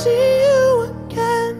see you again.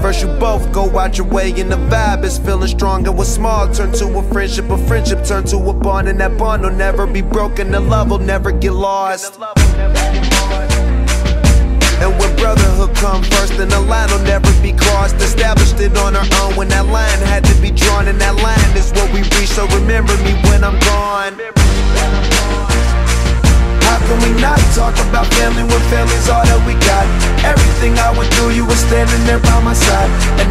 First you both go out your way and the vibe is feeling strong and what's small turn to a friendship, a friendship turn to a bond and that bond will never be broken, the love will never get lost. And when brotherhood come first, then the line will never be crossed. Established it on our own when that line had to be drawn, and that line is what we reach. So remember me when I'm gone. How can we not talk about family when family's all that we got? Everything I went through, you were standing there by my side, and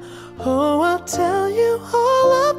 Oh, I'll tell you all I